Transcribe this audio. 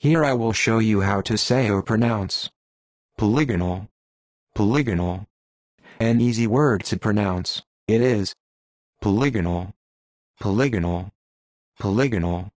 Here I will show you how to say or pronounce. Polygonal, polygonal. An easy word to pronounce, it is. Polygonal, polygonal, polygonal.